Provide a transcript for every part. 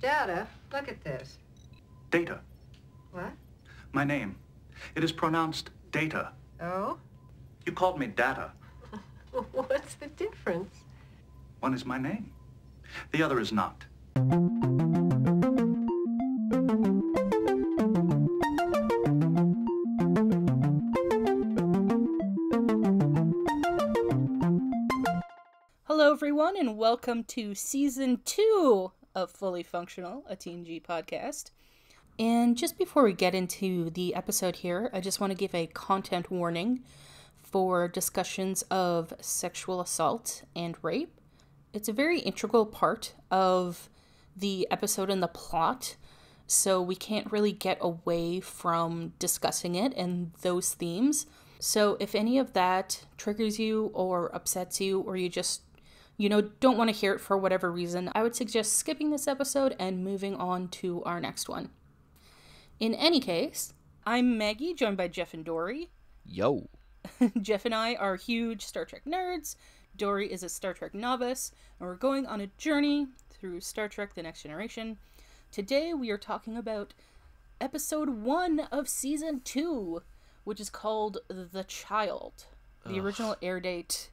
Data, look at this. Data. What? My name. It is pronounced data. Oh? You called me data. What's the difference? One is my name. The other is not. Hello, everyone, and welcome to season two of Fully Functional, a TNG podcast. And just before we get into the episode here, I just want to give a content warning for discussions of sexual assault and rape. It's a very integral part of the episode and the plot, so we can't really get away from discussing it and those themes. So if any of that triggers you or upsets you, or you just you know, don't want to hear it for whatever reason, I would suggest skipping this episode and moving on to our next one. In any case, I'm Maggie, joined by Jeff and Dory. Yo. Jeff and I are huge Star Trek nerds. Dory is a Star Trek novice, and we're going on a journey through Star Trek The Next Generation. Today we are talking about episode one of season two, which is called The Child. The original air date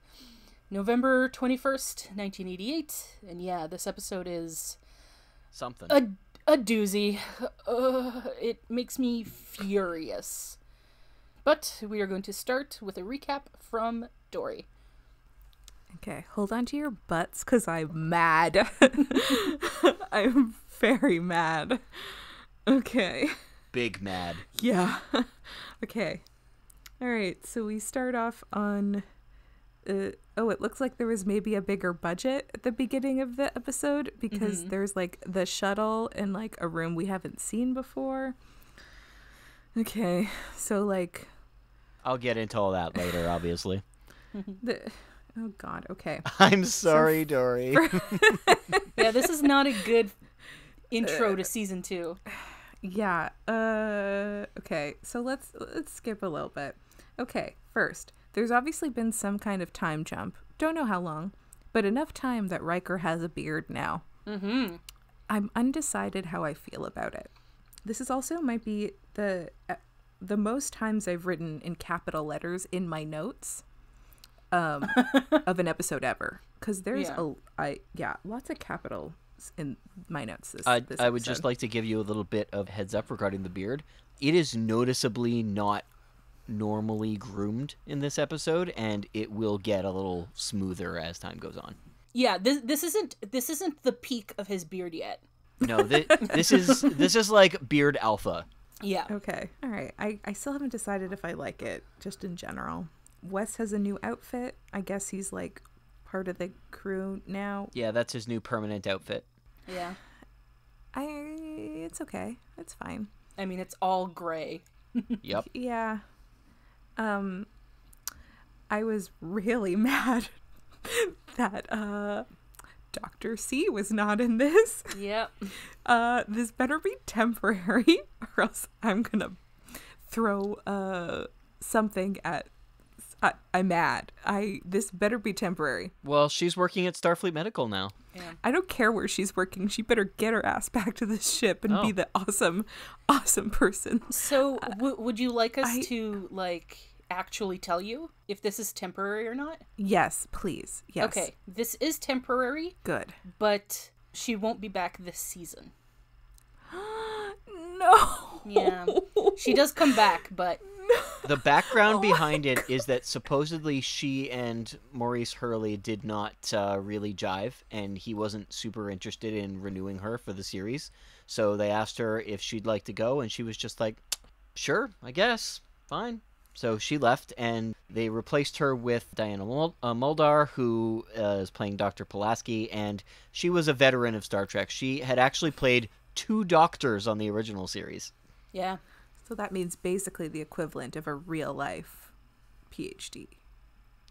November 21st, 1988. And yeah, this episode is Something. a, a doozy. Uh, it makes me furious. But we are going to start with a recap from Dory. Okay, hold on to your butts because I'm mad. I'm very mad. Okay. Big mad. Yeah. okay. All right, so we start off on. Uh, oh, it looks like there was maybe a bigger budget at the beginning of the episode because there's like the shuttle in like a room we haven't seen before. Okay, so like I'll get into all that later, obviously. the. Oh God. Okay. I'm sorry, Dory. Yeah, this is not a good intro to season two. Yeah. Uh okay. So let's let's skip a little bit. Okay. First, there's obviously been some kind of time jump. Don't know how long, but enough time that Riker has a beard now. Mm-hmm. I'm undecided how I feel about it. This is also might be the uh, the most times I've written in capital letters in my notes um of an episode ever cuz there's Yeah. a I yeah, lots of capital in my notes this, I, this I would just like to give you a little bit of heads up regarding the beard. It is noticeably not normally groomed in this episode, and it will get a little smoother as time goes on. Yeah, this this isn't this isn't the peak of his beard yet. No, thi- this is this is like beard alpha. Yeah. Okay. All right. I, I still haven't decided if I like it, just in general. Wes has a new outfit. I guess he's like part of the crew now. Yeah, that's his new permanent outfit. Yeah. I it's okay. It's fine. I mean, it's all gray. Yep. Yeah. Um I was really mad that uh Dr. C was not in this. Yep. Uh this better be temporary or else I'm going to throw uh something at I, I'm mad. I this better be temporary. Well, she's working at Starfleet Medical now. I don't care where she's working. She better get her ass back to the ship and be Oh. the awesome, awesome person. So, w- would you like us I- to like actually tell you if this is temporary or not? Yes, please. Yes. Okay, this is temporary, Good. but she won't be back this season. No. Yeah. She does come back, but The background behind it is that supposedly she and Maurice Hurley did not uh, really jive, and he wasn't super interested in renewing her for the series. So they asked her if she'd like to go, and she was just like, "Sure, I guess, fine." So she left, and they replaced her with Diana uh, Muldaur, who uh, is playing Dr. Pulaski, and she was a veteran of Star Trek. She had actually played two doctors on the original series. yeah. So that means basically the equivalent of a real life PhD.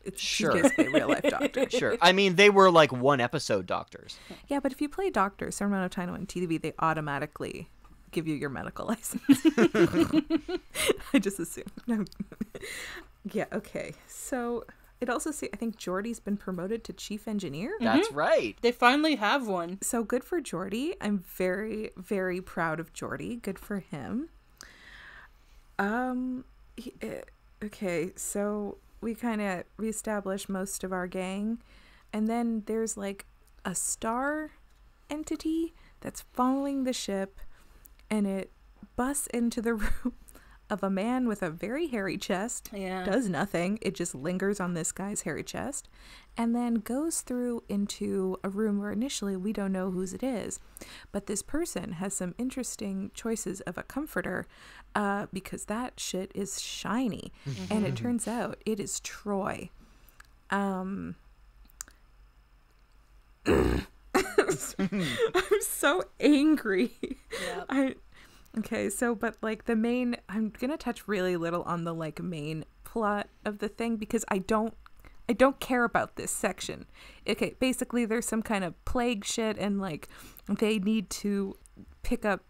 It's Sure. basically a real life doctor. Sure, I mean they were like one episode doctors. Yeah, but if you play doctor a certain amount of time on TV, they automatically give you your medical license. I just assume. No. yeah, okay. So it also say I think Geordi's been promoted to chief engineer. That's mm-hmm. right. They finally have one. So good for Geordi. I'm very, very proud of Geordi. Good for him. Um, he, eh, okay, so we kind of reestablish most of our gang, and then there's like a star entity that's following the ship, and it busts into the room of a man with a very hairy chest. Yeah. Does nothing. It just lingers on this guy's hairy chest and then goes through into a room where initially we don't know whose it is. But this person has some interesting choices of a comforter uh, because that shit is shiny. and it turns out it is Troi. Um. I'm so angry. Yeah. I okay, so but like the main I'm gonna touch really little on the like main plot of the thing because I don't I don't care about this section. Okay, basically there's some kind of plague shit and like they need to pick up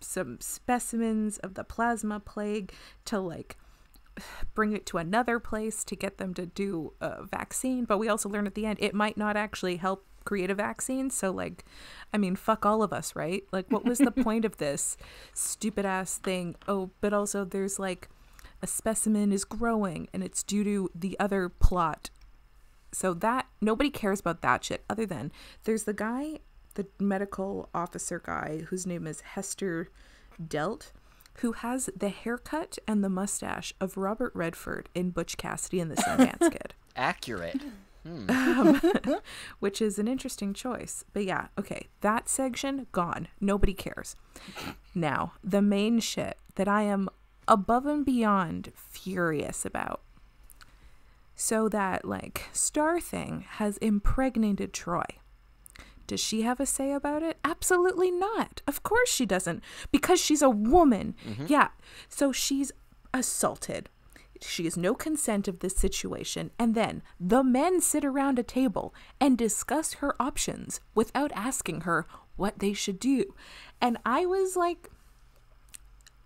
some specimens of the plasma plague to like bring it to another place to get them to do a vaccine. But we also learn at the end it might not actually help create a vaccine. So, like, I mean, fuck all of us, right? Like, what was the point of this stupid ass thing? Oh, but also there's like a specimen is growing and it's due to the other plot. So, that nobody cares about that shit other than there's the guy, the medical officer guy whose name is Hester Dealt who has the haircut and the mustache of Robert Redford in Butch Cassidy and the Sundance Kid, Accurate. Hmm. Um, which is an interesting choice. But yeah, okay, that section gone. Nobody cares. Now, the main shit that I am above and beyond furious about. So that like Star Thing has impregnated Troi. Does she have a say about it? Absolutely not. Of course she doesn't. Because she's a woman. Mm-hmm. Yeah. So she's assaulted. She has no consent of this situation. And then the men sit around a table and discuss her options without asking her what they should do. And I was like,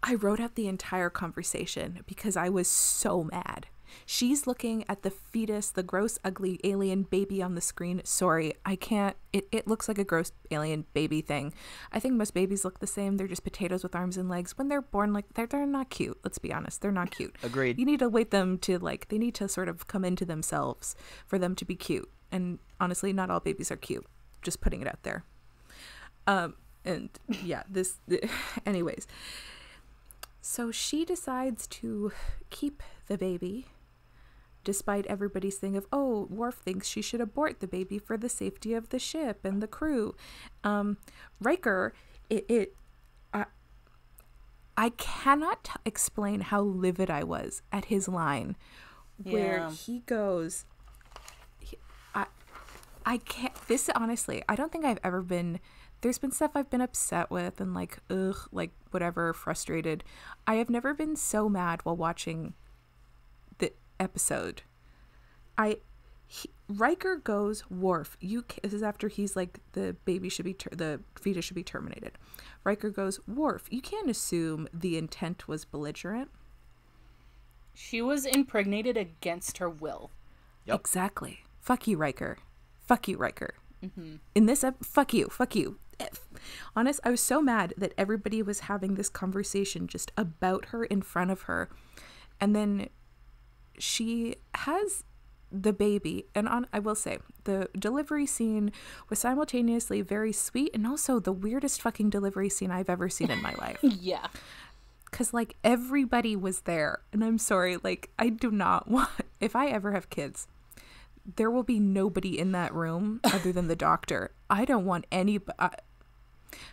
I wrote out the entire conversation because I was so mad. She's looking at the fetus, the gross, ugly alien baby on the screen. Sorry, I can't. It, it looks like a gross alien baby thing. I think most babies look the same. They're just potatoes with arms and legs. When they're born, like, they're, they're not cute. Let's be honest. They're not cute. Agreed. You need to wait them to, like, they need to sort of come into themselves for them to be cute. And honestly, not all babies are cute. Just putting it out there. Um, and yeah, this, anyways. So she decides to keep the baby, despite everybody's thing of, oh, Worf thinks she should abort the baby for the safety of the ship and the crew. Um, Riker, it, it I, I cannot t- explain how livid I was at his line, where Yeah. he goes, he- I, I can't. This honestly, I don't think I've ever been. There's been stuff I've been upset with and like ugh, like whatever, frustrated. I have never been so mad while watching episode. I he, Riker goes Worf. You ca- this is after he's like the baby should be ter- the fetus should be terminated. Riker goes Worf. You can't assume the intent was belligerent. She was impregnated against her will. Yep. Exactly. Fuck you, Riker. Fuck you, Riker. Mm-hmm. In this, ep- fuck you, fuck you. F. Honest, I was so mad that everybody was having this conversation just about her in front of her, and then she has the baby. And on, I will say, the delivery scene was simultaneously very sweet and also the weirdest fucking delivery scene I've ever seen in my life Yeah. because like everybody was there and i'm sorry like i do not want if i ever have kids there will be nobody in that room other than the doctor i don't want any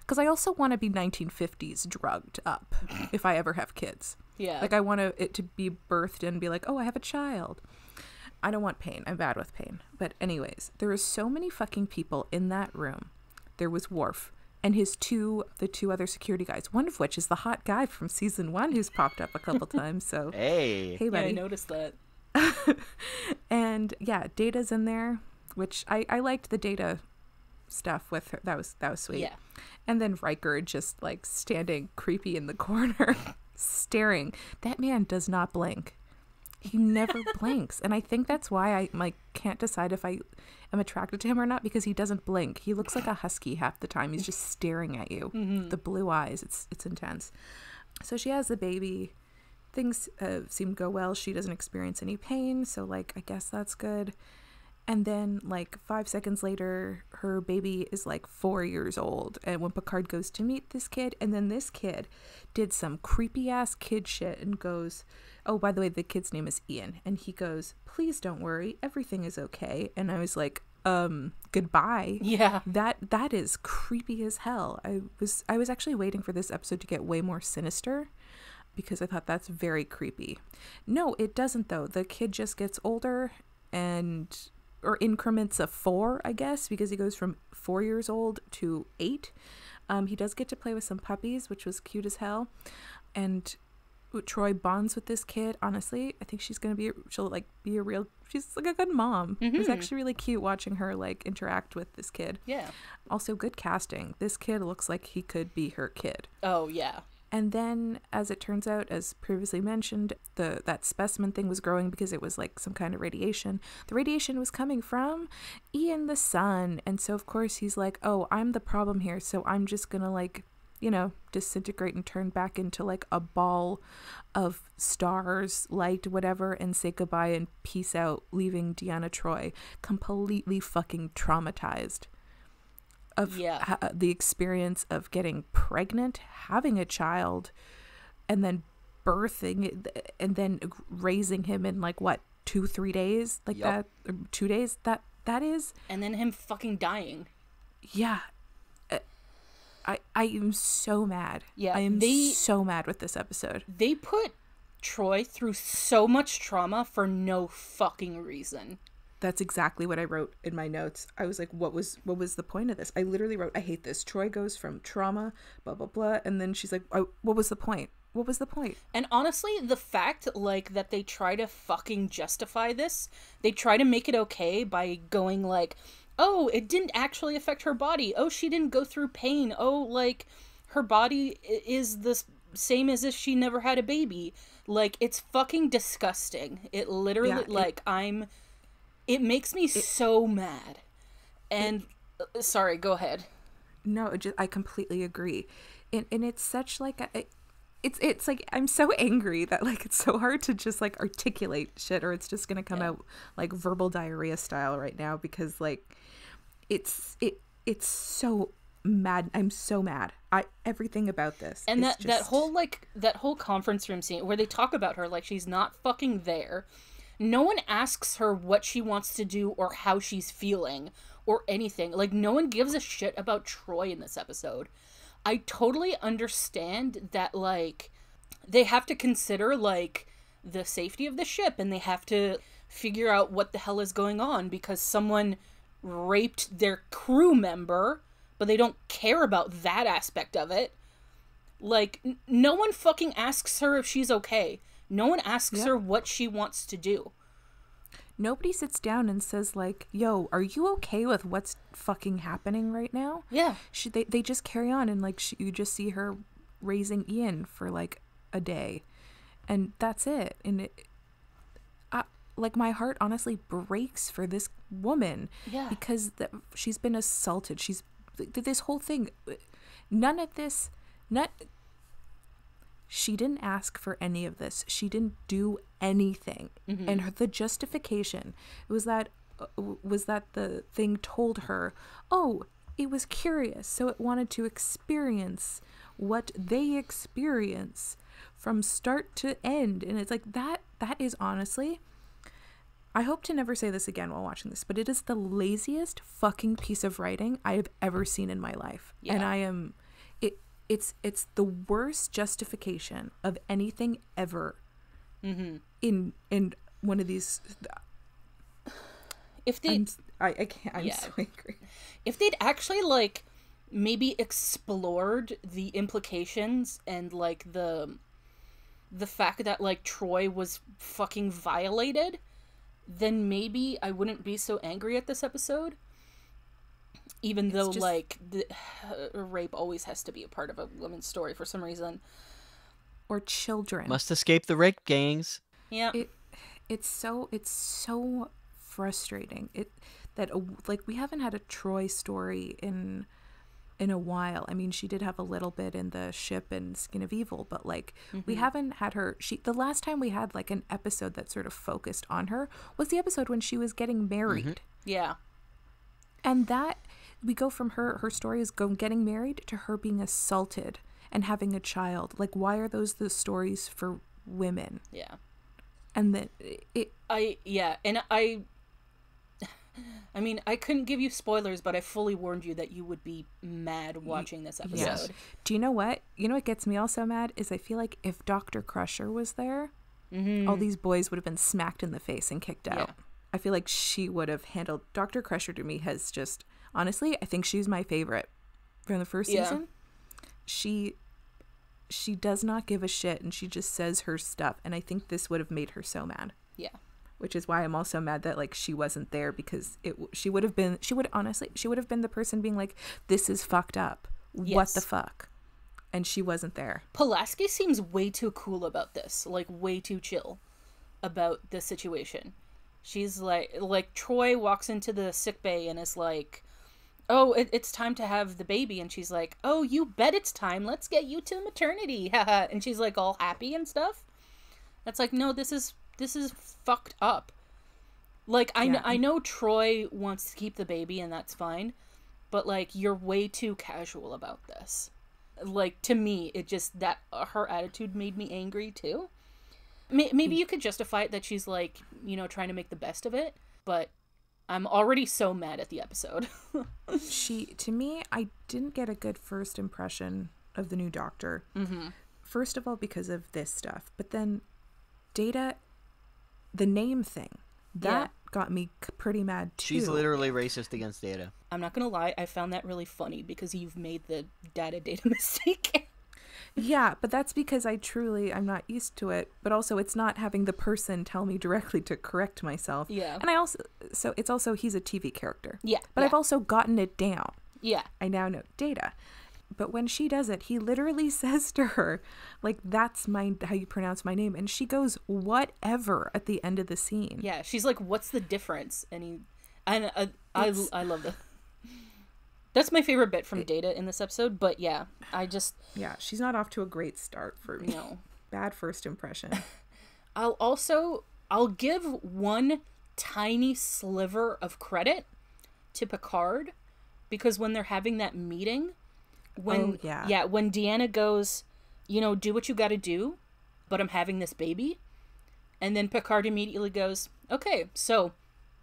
because i also want to be 1950s drugged up if i ever have kids Yeah. like i want to, it to be birthed and be like oh i have a child i don't want pain i'm bad with pain but anyways there was so many fucking people in that room there was Worf and his two the two other security guys one of which is the hot guy from season one who's popped up a couple times so Hey. hey yeah, I noticed that. and yeah data's in there which i i liked the data stuff with her that was that was sweet Yeah. and then Riker just like standing creepy in the corner staring that man does not blink He never blinks, and I think that's why I like can't decide if I am attracted to him or not because he doesn't blink. He looks like a husky half the time. He's just staring at you. The blue eyes. It's it's intense. So she has the baby. Things uh, seem to go well. She doesn't experience any pain, so like I guess that's good. And then, like five seconds later, her baby is like four years old. And when Picard goes to meet this kid, and then this kid did some creepy ass kid shit and goes, Oh, by the way, the kid's name is Ian. And he goes, Please don't worry, everything is okay. And I was like, Um, goodbye. Yeah. That that is creepy as hell. I was I was actually waiting for this episode to get way more sinister because I thought that's very creepy. No, it doesn't though. The kid just gets older and or increments of four, I guess, because he goes from four years old to eight. Um, he does get to play with some puppies, which was cute as hell, and Troi bonds with this kid. Honestly, I think she's gonna be she'll like be a real. She's like a good mom. It was actually really cute watching her like interact with this kid. Yeah. Also, good casting. This kid looks like he could be her kid. Oh, yeah. And then, as it turns out, as previously mentioned, the that specimen thing was growing because it was like some kind of radiation. The radiation was coming from Ian the son, and so of course he's like, "Oh, I'm the problem here, so I'm just gonna like, you know, disintegrate and turn back into like a ball of stars, light, whatever, and say goodbye and peace out, leaving Deanna Troi completely fucking traumatized." Of Yeah. ha- the experience of getting pregnant, having a child, and then birthing and then raising him in like what two three days like Yup. that or two days that that is And then him fucking dying. yeah Uh, i i am so mad Yeah, i am they- so mad with this episode They put Troi through so much trauma for no fucking reason. That's exactly what i wrote in my notes i was like what was what was the point of this i literally wrote i hate this Troi goes from trauma blah blah blah and then she's like oh, what was the point what was the point? And honestly, the fact like that they try to fucking justify this, they try to make it okay by going like, "Oh, it didn't actually affect her body. Oh, she didn't go through pain. Oh, like her body is the same as if she never had a baby." Like it's fucking disgusting. It literally Yeah, it- like I'm it makes me so mad. And uh, sorry, go ahead. No, just, I completely agree, and and it's such like a, it- it's it's like I'm so angry that like it's so hard to just like articulate shit, or it's just gonna come out like verbal diarrhea style right now because like it's it it's so mad. I'm so mad. I everything about this and is that that whole like that whole conference room scene where they talk about her like she's not fucking there no one asks her what she wants to do or how she's feeling or anything. Like no one gives a shit about Troi in this episode. I totally understand that like they have to consider like the safety of the ship and they have to figure out what the hell is going on because someone raped their crew member but they don't care about that aspect of it. Like no one fucking asks her if she's okay no one asks Yeah. her what she wants to do nobody sits down and says like, "Yo, are you okay with what's fucking happening right now?" yeah she they, they just carry on and like she, you just see her raising ian for like a day and that's it and it I, like my heart honestly breaks for this woman Yeah. because that she's been assaulted she's th- th- this whole thing none of this not she didn't ask for any of this. She didn't do anything. And her, the justification was that uh, was that the thing told her oh it was curious. So it wanted to experience what they experience from start to end. And it's like that that is honestly I hope to never say this again while watching this, but it is the laziest fucking piece of writing I have ever seen in my life. And I am it's it's the worst justification of anything ever mm-hmm. in in one of these if they I, I can't I'm Yeah. so angry. if they'd actually like maybe explored the implications and like the the fact that like Troi was fucking violated, then maybe I wouldn't be so angry at this episode. Even though just- like the uh, rape always has to be a part of a woman's story for some reason. Or children. Must escape the rape gangs. Yeah. it it's so it's so frustrating. It that a, like we haven't had a Troi story in in a while. I mean, she did have a little bit in the ship and Skin of Evil, but like we mm-hmm. haven't had her she the last time we had like an episode that sort of focused on her was the episode when she was getting mm-hmm. married. Yeah. And that we go from her her story is go getting married to her being assaulted and having a child. Like why are those the stories for women? Yeah. And that it I yeah, and I I mean, I couldn't give you spoilers, but I fully warned you that you would be mad watching this episode. Yes. Do you know what? You know what gets me also mad is I feel like if Dr. Crusher was there, all these boys would have been smacked in the face and kicked out. Mm-hmm. Yeah. I feel like she would have handled Dr. Crusher to me has just honestly, I think she's my favorite from the first Yeah. season. She she does not give a shit and she just says her stuff and I think this would have made her so mad. Yeah. Which is why I'm also mad that like she wasn't there because it she would have been she would honestly she would have been the person being like this is fucked up. What the fuck? And she wasn't there. Pulaski seems way too cool about this, like way too chill about the situation. She's like, like Troi walks into the sick bay and is like, "Oh, it, it's time to have the baby," and she's like, "Oh, you bet it's time. Let's get you to maternity." and she's like all happy and stuff. That's like, no, this is this is fucked up. Like I kn- Yeah. I know Troi wants to keep the baby and that's fine, but like you're way too casual about this. Like to me, it just that uh, her attitude made me angry too. May- Maybe you could justify it that she's like, you know, trying to make the best of it, but I'm already so mad at the episode. She to me, I didn't get a good first impression of the new doctor. Mm-hmm. First of all, because of this stuff, but then Data, the name thing, that got me pretty mad too. She's literally racist against Data. I'm not gonna lie, I found that really funny because you've made the data data mistake. Yeah, but that's because I truly I'm not used to it. But also, it's not having the person tell me directly to correct myself. Yeah. and I also so it's also he's a TV character. Yeah, but I've also gotten it down. yeah, I now know data. But when she does it, he literally says to her, like, that's my how you pronounce my name. And she goes, whatever at the end of the scene. yeah. She's like, "What's the difference?" And he, and uh, I, I love that. That's my favorite bit from Data in this episode. But yeah, I just Yeah, she's not off to a great start for me. no. Bad first impression. I'll also I'll give one tiny sliver of credit to Picard because when they're having that meeting when Oh, yeah. yeah when Deanna goes you know do what you got to do but I'm having this baby and then Picard immediately goes okay so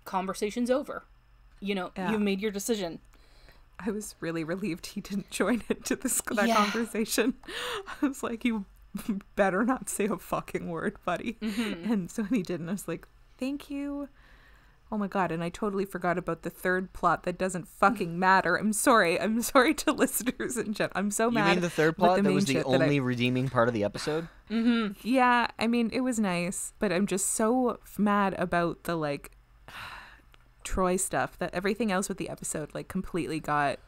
conversation's over you know Yeah. you've made your decision I was really relieved he didn't join into this that Yeah. conversation. I was like, you better not say a fucking word, buddy. Mm-hmm. And so he didn't, I was like, thank you. Oh my god, and I totally forgot about the third plot that doesn't fucking matter. I'm sorry. I'm sorry to listeners in general. I'm so mad. You mean the third plot that was the that I- only redeeming part of the episode? Yeah, I mean, it was nice, but I'm just so mad about the like Troi stuff that everything else with the episode like completely got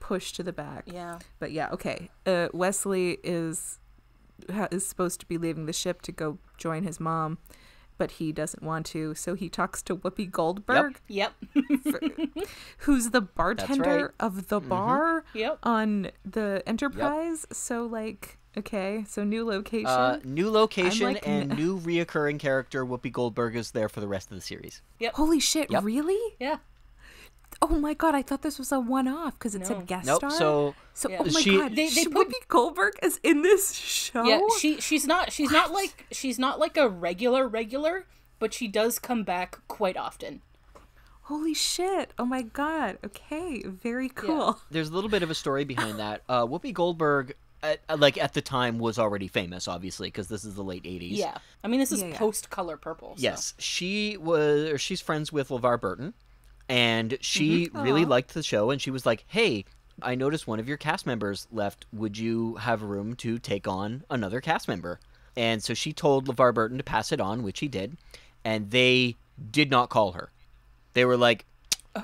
pushed to the back. yeah But yeah, okay. Uh, Wesley is ha- is supposed to be leaving the ship to go join his mom, but he doesn't want to. So he talks to Whoopi Goldberg, yep who's the bartender right. of the bar yep on the Enterprise. So like, okay, so new location. Uh, new location like and n- new reoccurring character Whoopi Goldberg is there for the rest of the series. Holy shit! Yep. Really? yeah Oh my god! I thought this was a one-off because it No. said guest Nope. star. So so Yeah. oh my She- god, They- they Sh- put- Whoopi Goldberg is in this show. Yeah, she she's not she's not like she's not like a regular regular, but she does come back quite often. Holy shit! Oh my god. Okay, very cool. there's a little bit of a story behind that. Uh, Whoopi Goldberg, at, like at the time, was already famous, obviously, because this is the late '80s. Yeah, I mean this is Yeah, yeah. post color purple. so- Yes, she was. Or she's friends with LeVar Burton, and she mm-hmm. really Aw. liked the show. And she was like, "Hey, I noticed one of your cast members left. Would you have room to take on another cast member?" And so she told LeVar Burton to pass it on, which he did. And they did not call her. They were like,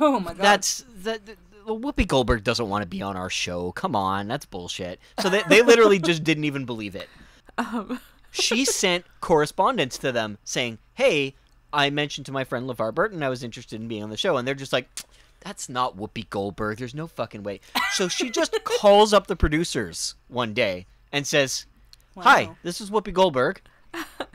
Oh my god. "That's that." Whoopi Goldberg doesn't want to be on our show. Come on, that's bullshit. So they, they literally just didn't even believe it. Um, She sent correspondence to them saying, "Hey, I mentioned to my friend LeVar Burton I was interested in being on the show, and they're just like, that's not Whoopi Goldberg. There's no fucking way. So she just calls up the producers one day and says, Hi, this is Whoopi Goldberg.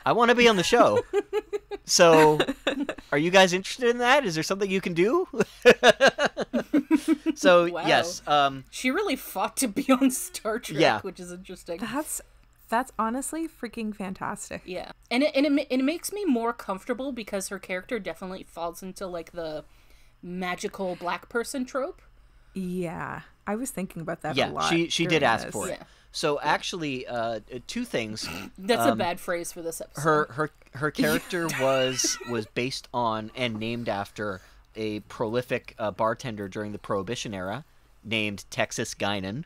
I want to be on the show. So, are you guys interested in that? Is there something you can do? so, Wow. yes. Um, She really fought to be on Star Trek, Yeah. which is interesting. That's that's honestly freaking fantastic. Yeah, and it, and it, ma- it makes me more comfortable because her character definitely falls into like the magical black person trope. Yeah, I was thinking about that yeah, a lot. she she did during ask this. for it. Yeah. So, actually, uh, two things. That's a bad phrase for this episode. Um, her her her character was was based on and named after a prolific uh, bartender during the Prohibition era named Texas Guinan.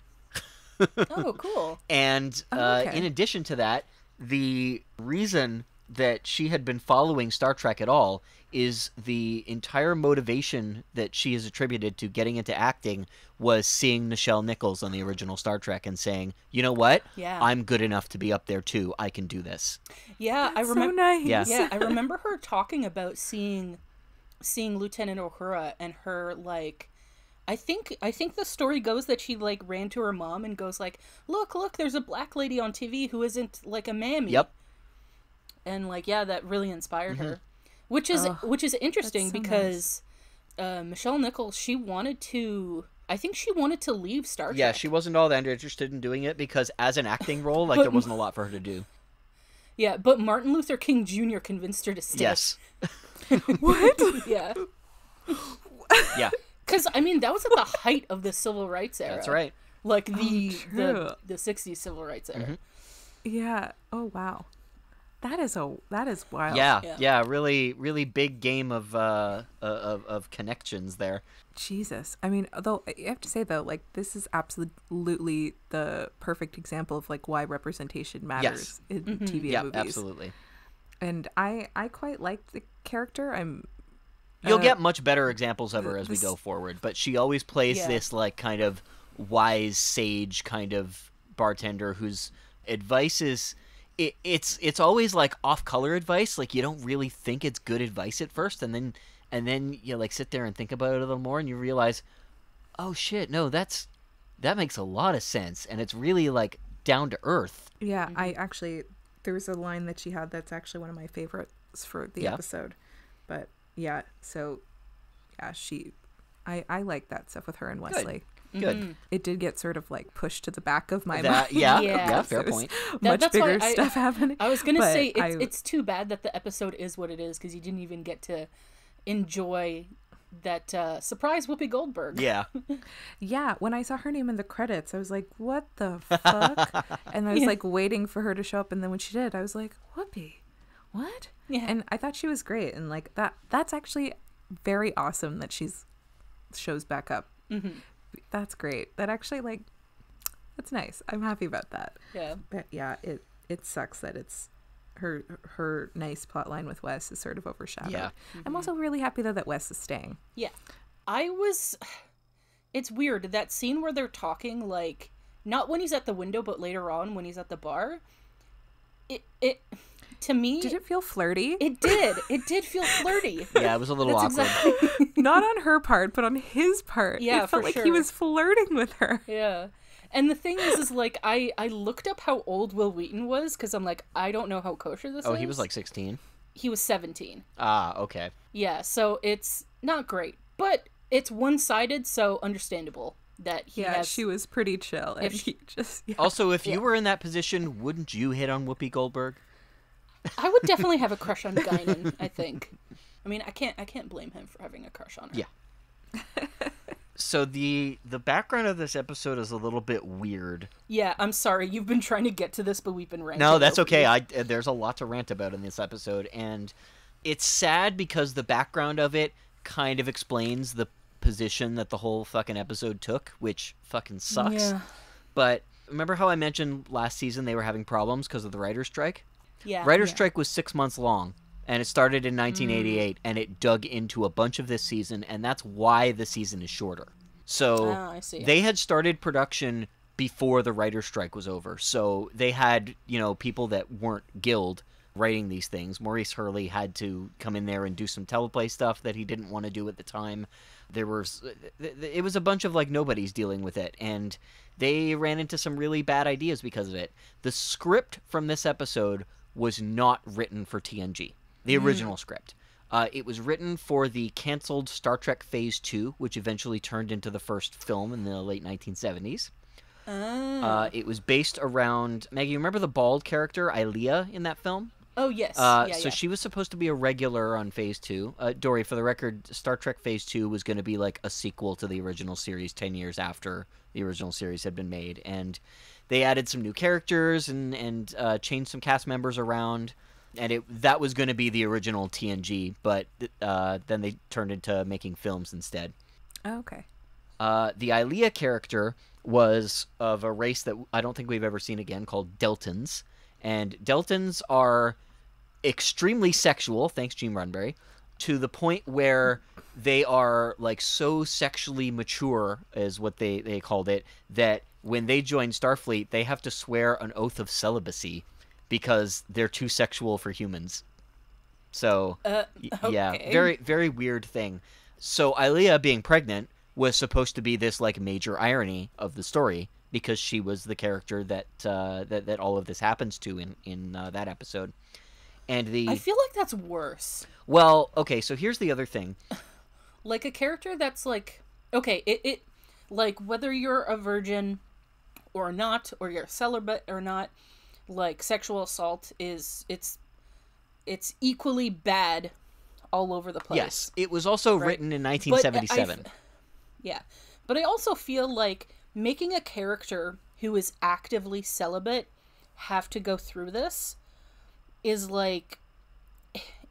oh, cool. And uh, okay. in addition to that, the reason that she had been following Star Trek at all is the entire motivation that she has attributed to getting into acting was seeing Nichelle Nichols on the original Star Trek and saying, "You know what? Yeah. I'm good enough to be up there too. I can do this." Yeah, I So remember. nice. Yeah. yeah, I remember her talking about seeing seeing Lieutenant Uhura and her like I think I think the story goes that she like ran to her mom and goes like, "Look, look, there's a black lady on TV who isn't like a mammy." Yep. And like, yeah, that really inspired her. Which is which is interesting so because uh, Nichelle Nichols, she wanted to I think she wanted to leave Star Trek. Yeah, she wasn't all that interested in doing it because as an acting role, like there wasn't a lot for her to do. Yeah, but Martin Luther King Jr. convinced her to stay. Yes. What? Yeah. Yeah. Because I mean, that was at the height of the civil rights era. That's right. Like the Oh, the the '60s civil rights era. yeah. Oh wow. That is a that is wild. Yeah, Yeah. yeah, really, really big game of uh of, of connections there. Jesus. I mean, though I have to say though, like this is absolutely the perfect example of like why representation matters in TV and Yeah, movies. absolutely. And I I quite liked the character. I'm You'll Uh, get much better examples of her as we go forward, but she always plays Yeah. this like kind of wise sage kind of bartender whose advice is it, it's it's always like off color advice, like you don't really think it's good advice at first and then and then you like sit there and think about it a little more and you realize oh shit, no, that's that makes a lot of sense and it's really like down to earth. Yeah, I mm-hmm. actually there was a line that she had that's actually one of my favorites for the Yeah. episode. But yeah, so yeah, she I I like that stuff with her and Wesley. Good. It did get sort of like pushed to the back of my That mind. yeah, Yeah. yeah, So fair it was point. Much that's why bigger I- stuff happening. I was gonna say it's I- it's too bad that the episode is what it is because you didn't even get to enjoy that uh, surprise Whoopi Goldberg. Yeah. Yeah, when I saw her name in the credits, I was like, "What the fuck?" and I was like waiting for her to show up, and then when she did, I was like, "Whoopi, what?" Yeah. And I thought she was great, and like that. That's actually very awesome that she's shows back up. Mm-hmm. That's great. That actually like, that's nice. I'm happy about that. Yeah. But yeah, it it sucks that it's her her nice plot line with Wes is sort of overshadowed. Yeah. I'm also mm-hmm. really happy though that Wes is staying. Yeah. I was it's weird that scene where they're talking like not when he's at the window but later on when he's at the bar. It it to me Did it feel flirty? it did. It did feel flirty. Yeah, it was a little That's awkward. exactly Not on her part, but on his part. Yeah, it felt for like he was flirting with her. Yeah. And the thing is, is like I I looked up how old Wil Wheaton was because I'm like I don't know how kosher this Oh, is. he was like 16. he was 17. Ah, okay. Yeah, so it's not great, but it's one sided, so understandable that he Yeah, has. she was pretty chill, and If she- he just yeah. Also, if you were in that position, wouldn't you hit on Whoopi Goldberg? I would definitely have a crush on Guinan. I think. I mean, I can't I can't blame him for having a crush on her. Yeah. So the the background of this episode is a little bit weird. Yeah, I'm sorry. You've been trying to get to this, but we've been ranting. No, that's okay. you. I uh, there's a lot to rant about in this episode, and it's sad because the background of it kind of explains the position that the whole fucking episode took, which fucking sucks. Yeah. But remember how I mentioned last season they were having problems because of the writer's strike? Yeah. Writer's strike was six months long, and it started in 1988, Mm. and it dug into a bunch of this season, and that's why the season is shorter. So I see. they had started production before the writer's strike was over, so they had you know people that weren't guild writing these things. Maurice Hurley had to come in there and do some teleplay stuff that he didn't want to do at the time. There was it was a bunch of like nobodies dealing with it and they ran into some really bad ideas because of it. The script from this episode was not written for TNG. The original script. Uh, it was written for the canceled Star Trek Phase 2, which eventually turned into the first film in the late 1970s. Uh, it was based around Maggie. You remember the bald character Ilia in that film? Oh yes. Uh, yeah, so yeah. she was supposed to be a regular on Phase Two. Uh, Dory, for the record, Star Trek Phase Two was going to be like a sequel to the original series ten years after the original series had been made, and they added some new characters and and uh, changed some cast members around, and it that was going to be the original TNG, but uh, then they turned into making films instead. Oh, okay. Uh, the Ilia character was of a race that I don't think we've ever seen again called Deltans. And Deltans are extremely sexual, thanks Gene Roddenberry, to the point where they are like so sexually mature, is what they, they called it, that when they join Starfleet, they have to swear an oath of celibacy because they're too sexual for humans. So, Uh, y- yeah, very, very weird thing. So, Ilia being pregnant was supposed to be this like major irony of the story because she was the character that uh, that that all of this happens to in in uh, that episode. And the I feel like that's worse. well, okay, so here's the other thing. Like a character that's like okay, it, it like whether you're a virgin or not, or you're celibate or not, like sexual assault is it's it's equally bad all over the place. Yes, it was also Right. written in But I- I f- 1977. Yeah. But I also feel like making a character who is actively celibate have to go through this is like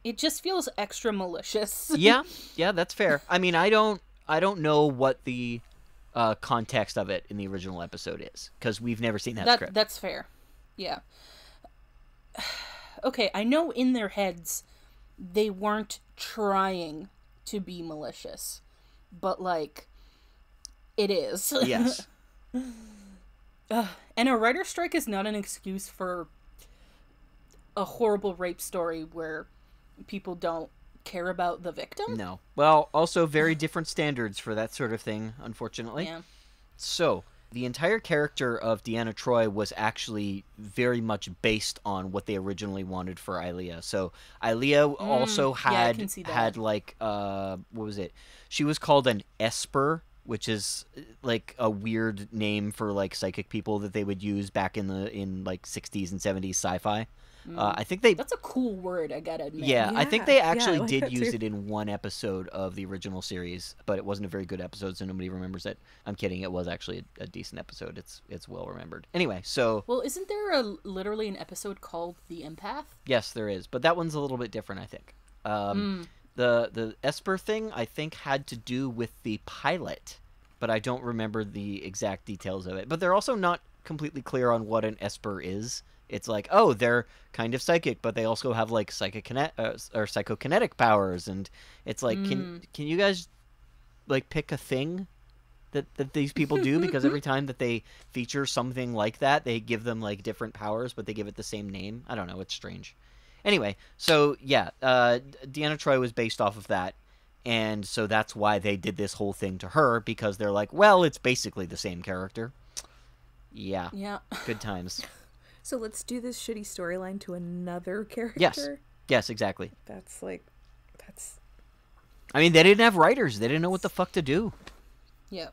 it just feels extra malicious. yeah, yeah, that's fair. I mean, I don't I don't know what the uh, context of it in the original episode is because we've never seen that, that script. that's fair. Yeah. Okay, I know in their heads they weren't trying to be malicious, but like it is. yes. And a writer strike is not an excuse for a horrible rape story where people don't care about the victim. No. Well, also very different standards for that sort of thing, unfortunately. Yeah. So, the entire character of Deanna Troi was actually very much based on what they originally wanted for Ilia. So, Ilia also Mm, yeah, I had that. had like uh what was it? She was called an Esper, which is like a weird name for like psychic people that they would use back in the in like 60s and 70s sci-fi. Uh, I think they Mm. That's a cool word, I gotta admit. yeah, I think Yeah, they yeah, actually like did use too. it in one episode of the original series, but it wasn't a very good episode, so nobody remembers it. I'm kidding; it was actually a, a decent episode. It's it's well remembered. Anyway, so Well, isn't there a literally an episode called The Empath? yes, there is, but that one's a little bit different, I think. Um, The the Esper thing, I think, had to do with the pilot, but I don't remember the exact details of it. But they're also not completely clear on what an Esper is. It's like, oh, they're kind of psychic, but they also have like psychokinet uh, or psychokinetic powers, and it's like, can can you guys like pick a thing that that these people do? Because every time that they feature something like that, they give them like different powers, but they give it the same name. I don't know. It's strange. Anyway, so yeah, uh, Deanna Troi was based off of that, and so that's why they did this whole thing to her because they're like, well, it's basically the same character. Yeah, Yeah. good times. So let's do this shitty storyline to another character. Yes, yes, exactly. That's like, that's I mean, they didn't have writers; they didn't know what the fuck to do. Yeah.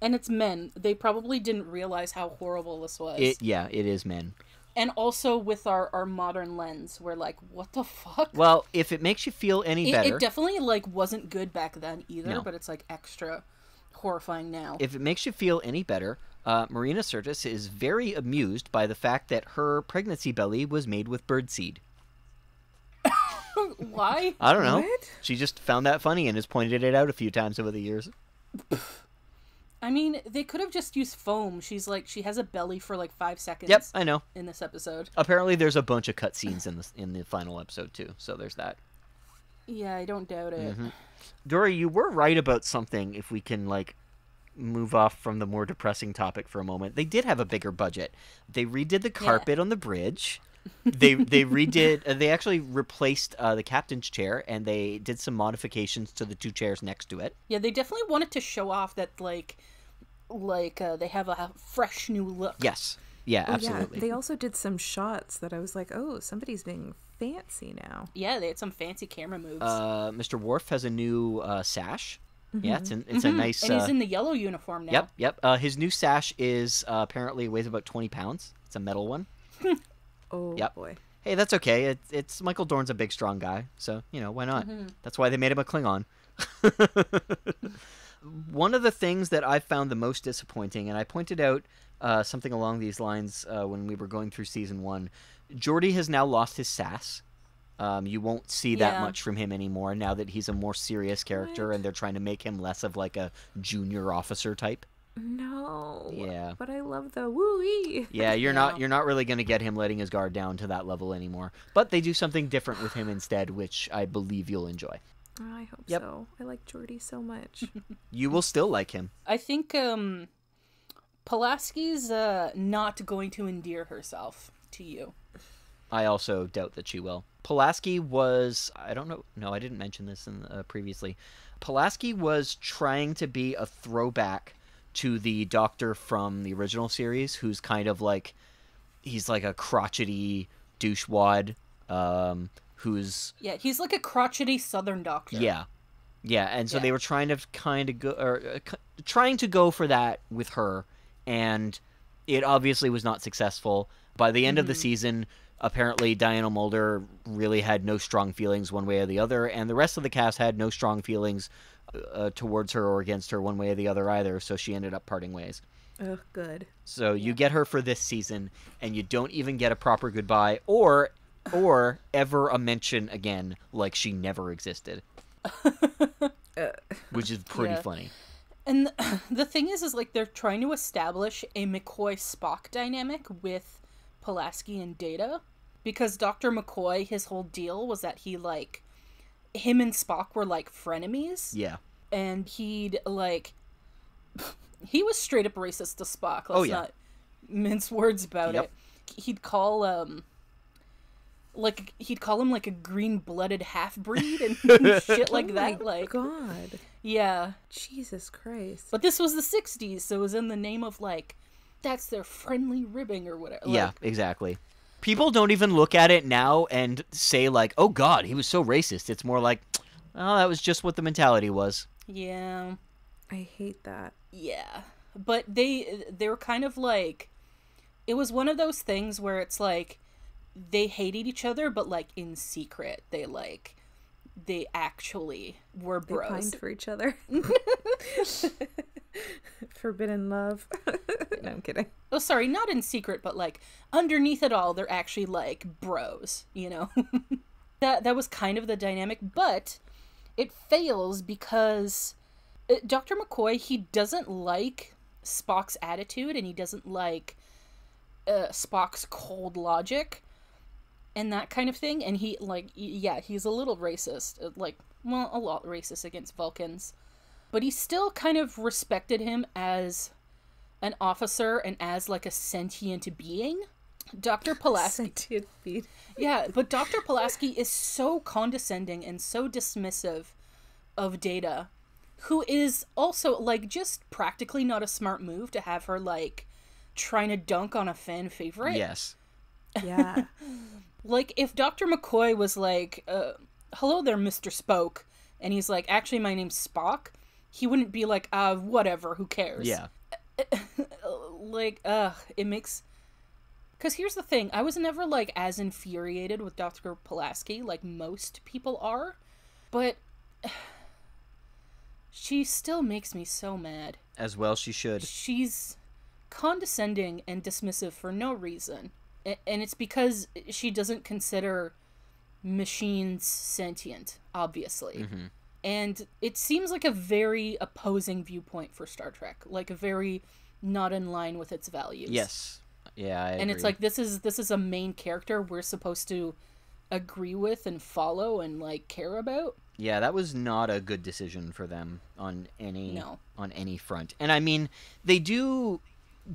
And it's men. They probably didn't realize how horrible this was. It, yeah, it is men. and also with our, our modern lens, we're like, what the fuck? Well, if it makes you feel any it, better, it definitely like wasn't good back then either, No. but it's like extra horrifying now. if it makes you feel any better, uh, Marina Sirtis is very amused by the fact that her pregnancy belly was made with birdseed. Why? I don't know. What? She just found that funny and has pointed it out a few times over the years. I mean, they could have just used foam. She's like, she has a belly for like five seconds. Yep, I know. In this episode. Apparently, there's a bunch of cutscenes in the in the final episode too. So there's that. Yeah, I don't doubt it. Mm-hmm. Dory, you were right about something. If we can like move off from the more depressing topic for a moment, they did have a bigger budget. They redid the carpet on the bridge. they they redid. Uh, they actually replaced uh, the captain's chair, and they did some modifications to the two chairs next to it. Yeah, they definitely wanted to show off that like like uh, they have a fresh new look. Yes. Yeah, Oh, absolutely. yeah. They also did some shots that I was like, oh, somebody's being fancy now. Yeah, they had some fancy camera moves. uh, Mr. Worf has a new uh, sash. Yeah, it's an, it's a nice. Mm-hmm. and he's uh, in the yellow uniform now. Yep, yep. Uh, his new sash is uh, apparently weighs about twenty pounds. It's a metal one. Oh Yep. boy. Hey, that's okay. It, it's Michael Dorn's a big, strong guy, so you know why not? That's why they made him a Klingon. One of the things that I found the most disappointing, and I pointed out uh, something along these lines uh, when we were going through season one, Geordi has now lost his sass. Um, you won't see that Yeah. much from him anymore now that he's a more serious character, and they're trying to make him less of like a junior officer type. No. Yeah. But I love the woo Yeah, you're Yeah. not you're not really going to get him letting his guard down to that level anymore. But they do something different with him instead, which I believe you'll enjoy. I hope Yep. so. I like Geordi so much. You will still like him. I think um Pulaski's uh not going to endear herself to you. I also doubt that she will. Pulaski was I don't know. No, I didn't mention this in uh, previously. Pulaski was trying to be a throwback to the Doctor from the original series, who's kind of like he's like a crotchety douchewad, um, who's Yeah, he's like a crotchety southern doctor. Yeah, yeah, and so Yeah. they were trying to kind of go, or uh, trying to go for that with her, and it obviously was not successful. By the end of the season, apparently Diana Muldaur really had no strong feelings one way or the other, and the rest of the cast had no strong feelings uh, towards her or against her one way or the other either. So she ended up parting ways. Ugh, good. So you get her for this season, and you don't even get a proper goodbye, or or ever a mention again, like she never existed, which is pretty Yeah. funny. And the, the thing is, is like they're trying to establish a McCoy Spock dynamic with Pulaski and Data, because Doctor McCoy, his whole deal was that he like him and Spock were like frenemies, Yeah, and he'd like he was straight up racist to Spock. Let's Oh, yeah. not mince words about Yep. it. He'd call um like he'd call him like a green blooded half breed and shit like oh that. my Like God. yeah. Jesus Christ. But this was the 60s, so it was in the name of like that's their friendly ribbing or whatever. yeah, Like, exactly. People don't even look at it now and say like, "Oh God, he was so racist." It's more like, "Oh, that was just what the mentality was." yeah. I hate that. Yeah. But they they were kind of like it was one of those things where it's like they hated each other but like in secret they like they actually were They bros. pined for each other. Forbidden love. no, I'm kidding. Oh, sorry, not in secret, but like underneath it all, they're actually like bros, you know? that that was kind of the dynamic, but it fails because uh, Dr. McCoy, he doesn't like Spock's attitude and he doesn't like uh, Spock's cold logic and that kind of thing. And he, like, yeah, he's a little racist, uh, like, well, a lot racist against Vulcans. But he still kind of respected him as an officer and as like a sentient being. Dr. Pulaski. Sentient being. yeah, but Dr. Pulaski is so condescending and so dismissive of Data, who is also like just practically not a smart move to have her like trying to dunk on a fan favorite. Yes. Yeah. Like if Dr. McCoy was like, uh, "Hello there, Mr. Spoke," and he's like, "Actually, my name's Spock," he wouldn't be like, "Uh, whatever, who cares?" Yeah. like ugh it makes because here's the thing i was never like as infuriated with dr pulaski like most people are but she still makes me so mad As well, she should. she's condescending and dismissive for no reason and it's because she doesn't consider machines sentient obviously and it seems like a very opposing viewpoint for star trek like a very not in line with its values Yes. Yeah. I and it's like this is this is a main character we're supposed to agree with and follow and like care about Yeah, that was not a good decision for them on any No. on any front. And I mean, they do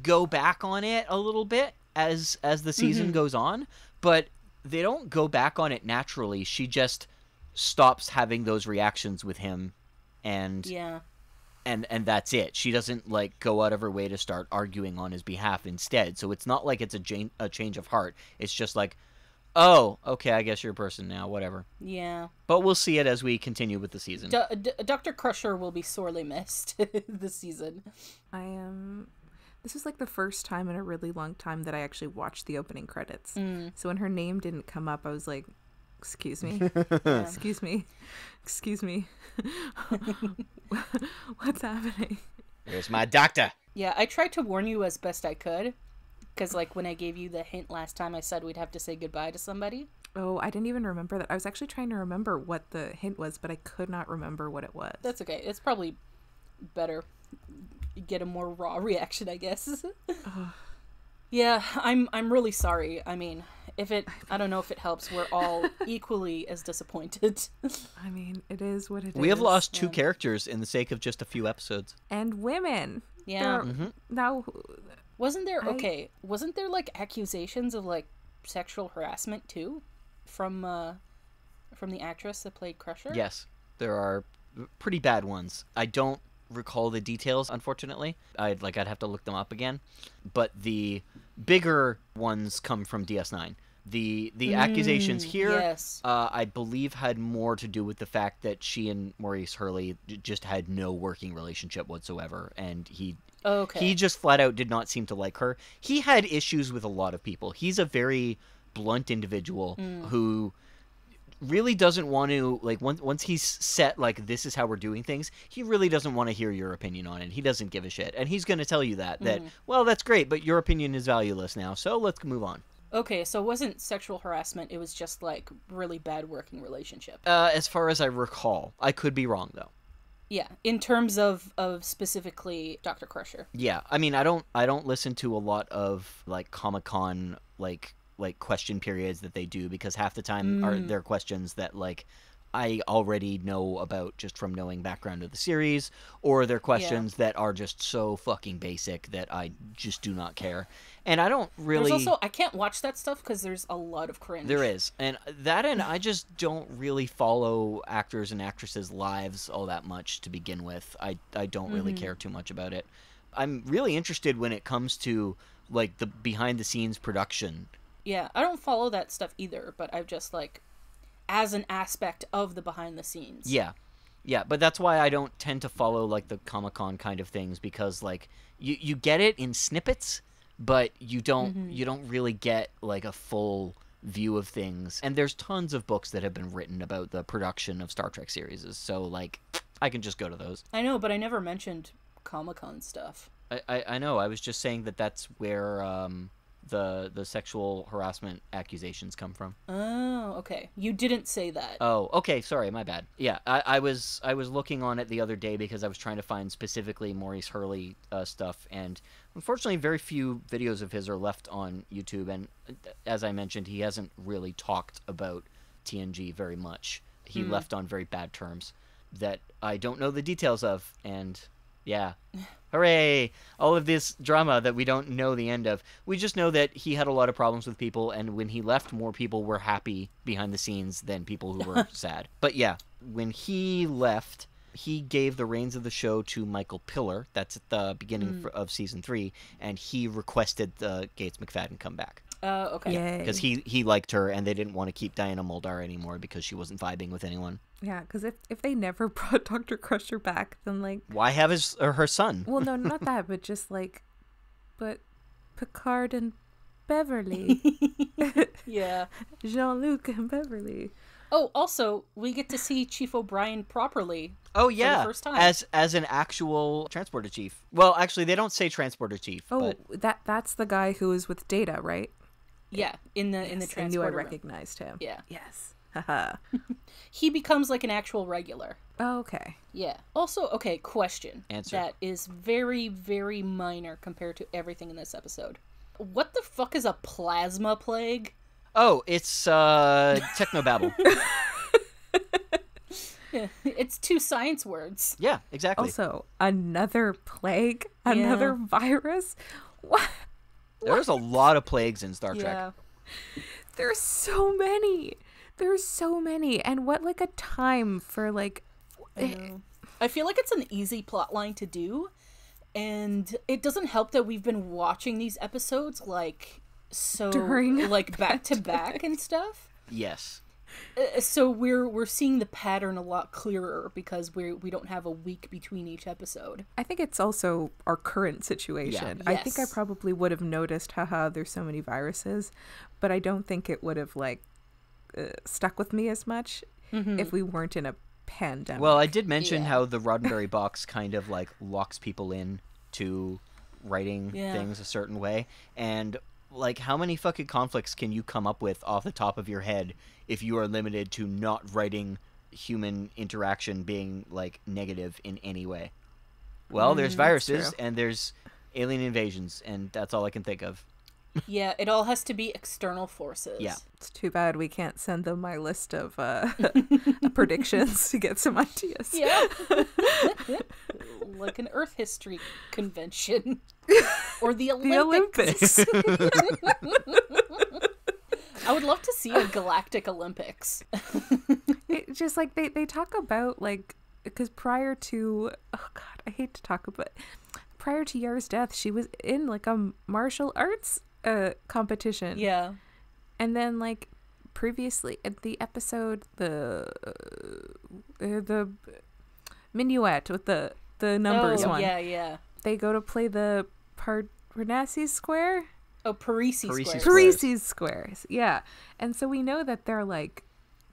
go back on it a little bit as as the season mm-hmm. goes on, but they don't go back on it naturally. She just stops having those reactions with him and Yeah. and and that's it. She doesn't like go out of her way to start arguing on his behalf instead. So it's not like it's a jan- a change of heart. It's just like, "Oh, okay, I guess you're a person now, whatever." Yeah. But we'll see it as we continue with the season. D- D- Dr. Crusher will be sorely missed this season. I am. This is like the first time in a really long time that I actually watched the opening credits. Mm. So when her name didn't come up, I was like, "Excuse me, excuse me, excuse me, what's happening?" Here's my doctor. Yeah, I tried to warn you as best I could. Because, like, when I gave you the hint last time, I said we'd have to say goodbye to somebody. Oh, I didn't even remember that. I was actually trying to remember what the hint was, but I could not remember what it was. That's okay. It's probably better. You get a more raw reaction, I guess. Yeah, I'm I'm really sorry. I mean, if it I don't know if it helps, we're all equally as disappointed. I mean, it is what it is. We have lost two yeah. characters in the sake of just a few episodes. and women. yeah. There- Now, Wasn't there I- okay, wasn't there like accusations of like sexual harassment too from uh from the actress that played Crusher? Yes, there are pretty bad ones. I don't recall the details, unfortunately. I'd like I'd have to look them up again. But the bigger ones come from DS9. The the accusations here, yes. uh, I believe, had more to do with the fact that she and Maurice Hurley j- just had no working relationship whatsoever, and he Okay. he just flat out did not seem to like her. He had issues with a lot of people. He's a very blunt individual who really doesn't want to like once once he's set like this is how we're doing things he really doesn't want to hear your opinion on it he doesn't give a shit and he's going to tell you that that well that's great but your opinion is valueless now so let's move on Okay, so it wasn't sexual harassment, it was just like really bad working relationship. uh, as far as i recall i could be wrong though Yeah, in terms of of specifically Dr. Crusher. Yeah, I mean, I don't, I don't listen to a lot of like Comic Con like like question periods that they do because half the time are mm. they're questions that like I already know about just from knowing background of the series, or they're questions that are just so fucking basic that I just do not care, and I don't really. There's also I can't watch that stuff because there's a lot of cringe. There is, and that, and I just don't really follow actors and actresses' lives all that much to begin with. I I don't really mm-hmm. care too much about it. I'm really interested when it comes to like the behind the scenes production. Yeah, I don't follow that stuff either, but I've just like as an aspect of the behind the scenes. Yeah, yeah, but that's why I don't tend to follow like the Comic Con kind of things because like you you get it in snippets, but you don't you don't really get like a full view of things. And there's tons of books that have been written about the production of Star Trek series, so like I can just go to those. I know, but I never mentioned Comic Con stuff. I, I, I know. I was just saying that that's where um, the the sexual harassment accusations come from. Oh, okay. You didn't say that. Oh, okay. Sorry, my bad. Yeah, I, I was I was looking on it the other day because I was trying to find specifically Maurice Hurley uh, stuff, and unfortunately, very few videos of his are left on YouTube. And uh, as I mentioned, he hasn't really talked about TNG very much. He left on very bad terms that I don't know the details of, and yeah. Hooray! All of this drama that we don't know the end of. We just know that he had a lot of problems with people, and when he left, more people were happy behind the scenes than people who were sad. But yeah, when he left, he gave the reins of the show to Michael Piller. That's at the beginning f of season three, and he requested uh, Gates McFadden come back Uh, okay. Because he he liked her, and they didn't want to keep Diana Muldaur anymore because she wasn't vibing with anyone. Yeah, because if, if they never brought Dr. Crusher back, then like, Why have his or her son? well, no, not that, but just like, but Picard and Beverly, Yeah. Jean Luc and Beverly. Oh, also, we get to see Chief O'Brien properly. Oh yeah, first time. as as an actual transporter chief. Well, actually, they don't say transporter chief. Oh, but that that's the guy who is with Data, right? Yeah, in the in the Yes, I knew I transporter room. recognized him. Yeah. Yes. Haha. He becomes like an actual regular. Oh, okay. Yeah. Also, okay, question. Answer. That is very, very minor compared to everything in this episode. What the fuck is a plasma plague? oh, it's uh technobabble. it's two science words. yeah, exactly. Also, another plague, another virus. What? There's a lot of plagues in Star Trek. Yeah. There's so many. There's so many. And what like a time for like I. Eh. I feel like it's an easy plot line to do, and it doesn't help that we've been watching these episodes like so During like back to back and stuff. Yes. Uh, So we're we're seeing the pattern a lot clearer because we we don't have a week between each episode. I think it's also our current situation. I think I probably would have noticed, haha, there's so many viruses, but I don't think it would have like uh, stuck with me as much if we weren't in a pandemic. Well, I did mention Yeah. how the Roddenberry box kind of like locks people in to writing Yeah. things a certain way, and like how many fucking conflicts can you come up with off the top of your head if you are limited to not writing human interaction being like negative in any way? Well, there's viruses and there's alien invasions, and that's all I can think of. Yeah, it all has to be external forces. Yeah. it's too bad we can't send them my list of uh, predictions to get some ideas. Yeah. like an Earth history convention. or the The Olympics. I would love to see a galactic Olympics. it just like they, they talk about like because prior to oh god i hate to talk about prior to Yara's death she was in like a martial arts uh competition yeah. and then like previously at the episode the uh, the minuet with the the numbers oh, one Yeah, yeah. they go to play the Parnassus square Oh, Parrises Parrises Square. Square. Squares. Parrises squares. Yeah. And so we know that they're like